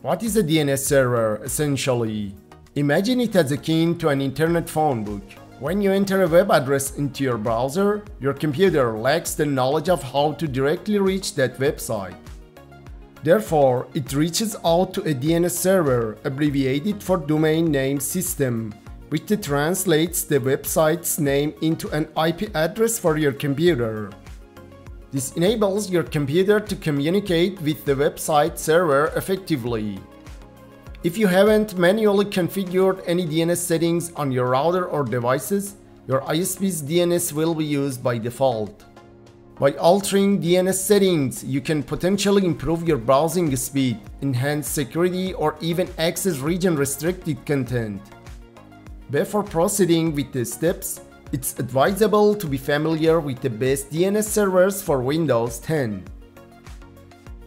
What is a DNS server essentially? Imagine it as akin to an internet phone book. When you enter a web address into your browser, your computer lacks the knowledge of how to directly reach that website. Therefore, it reaches out to a DNS server, abbreviated for Domain Name System, which translates the website's name into an IP address for your computer. This enables your computer to communicate with the website server effectively. If you haven't manually configured any DNS settings on your router or devices, your ISP's DNS will be used by default. By altering DNS settings, you can potentially improve your browsing speed, enhance security, or even access region-restricted content. Before proceeding with the steps, it's advisable to be familiar with the best DNS servers for Windows 10.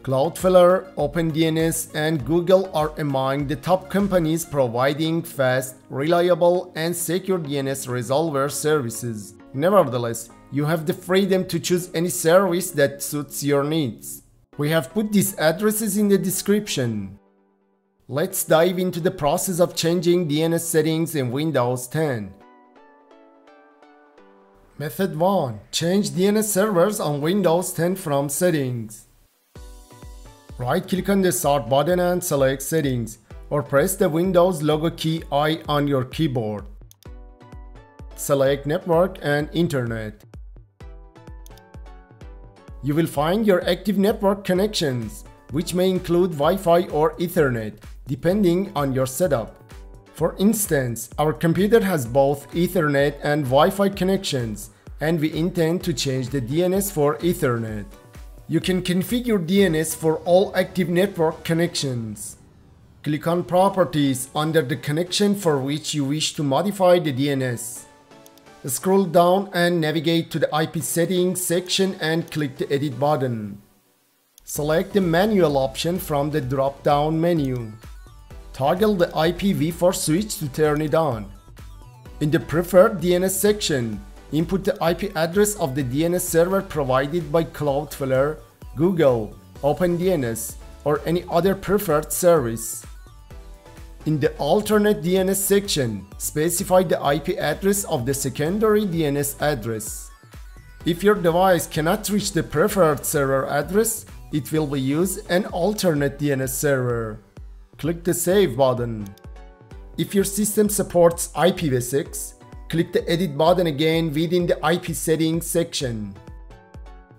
Cloudflare, OpenDNS, and Google are among the top companies providing fast, reliable, and secure DNS resolver services. Nevertheless, you have the freedom to choose any service that suits your needs. We have put these addresses in the description. Let's dive into the process of changing DNS settings in Windows 10. Method 1. Change DNS servers on Windows 10 from Settings. Right click on the Start button and select Settings or press the Windows logo key I on your keyboard. Select Network and Internet. You will find your active network connections, which may include Wi-Fi or Ethernet, depending on your setup. For instance, our computer has both Ethernet and Wi-Fi connections and we intend to change the DNS for Ethernet. You can configure DNS for all active network connections. Click on Properties under the connection for which you wish to modify the DNS. Scroll down and navigate to the IP settings section and click the Edit button. Select the manual option from the drop-down menu. Toggle the IPv4 switch to turn it on. In the Preferred DNS section, input the IP address of the DNS server provided by Cloudflare, Google, OpenDNS, or any other preferred service. In the alternate DNS section, specify the IP address of the secondary DNS address. If your device cannot reach the preferred server address, it will be use an alternate DNS server click the Save button. If your system supports IPv6, click the Edit button again within the IP settings section.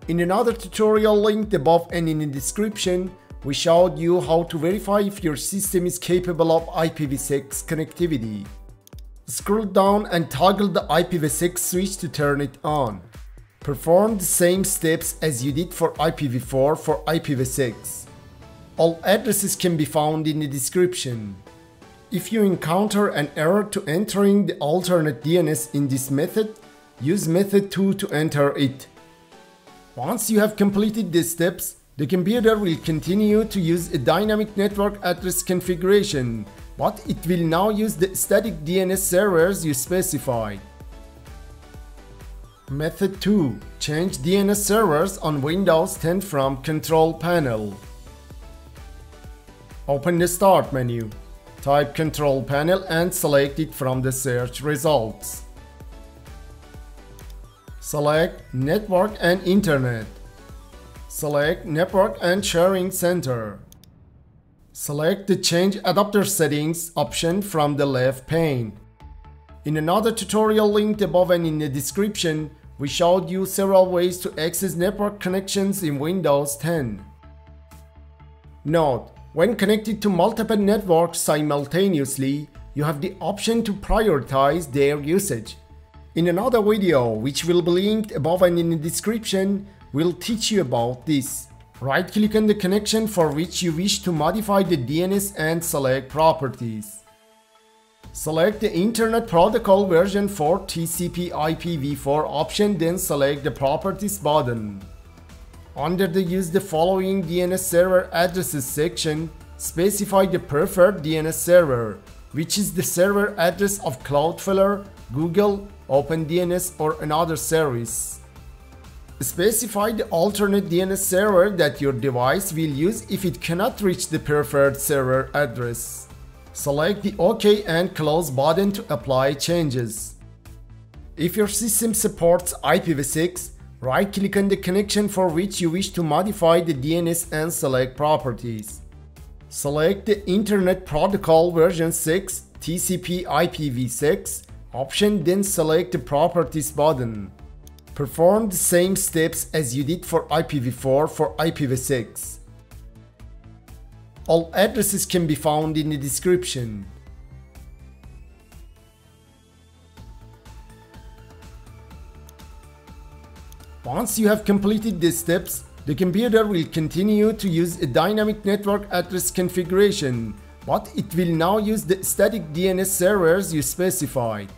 In another tutorial linked above and in the description, we showed you how to verify if your system is capable of IPv6 connectivity. Scroll down and toggle the IPv6 switch to turn it on. Perform the same steps as you did for IPv4 for IPv6. All addresses can be found in the description. If you encounter an error to entering the alternate DNS in this method, use method 2 to enter it. Once you have completed these steps, the computer will continue to use a dynamic network address configuration, but it will now use the static DNS servers you specified. Method 2. Change DNS servers on Windows 10 from Control Panel. Open the Start menu. Type Control Panel and select it from the search results. Select Network and Internet. Select Network and Sharing Center. Select the Change Adapter Settings option from the left pane. In another tutorial linked above and in the description, we showed you several ways to access network connections in Windows 10. Note, when connected to multiple networks simultaneously, you have the option to prioritize their usage. In another video, which will be linked above and in the description, we'll teach you about this. Right-click on the connection 4 which you wish to modify the DNS and select Properties. Select the Internet Protocol version for TCP IPv4 option then select the Properties button. Under the Use the following DNS server addresses section, specify the preferred DNS server, which is the server address of Cloudflare, Google, OpenDNS or another service. Specify the alternate DNS server that your device will use if it cannot reach the preferred server address. Select the OK and Close button to apply changes. If your system supports IPv6, right-click on the connection for which you wish to modify the DNS and select Properties. Select the Internet Protocol version 6 TCP IPv6 option then select the Properties button. Perform the same steps as you did for IPv4 for IPv6. All addresses can be found in the description. Once you have completed these steps, the computer will continue to use a dynamic network address configuration, but it will now use the static DNS servers you specified.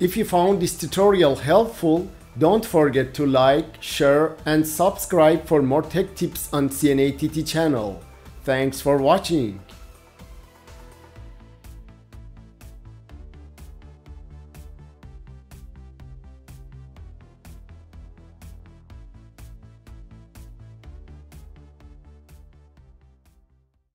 If you found this tutorial helpful, don't forget to like, share and subscribe for more tech tips on CNATT channel. Thanks for watching.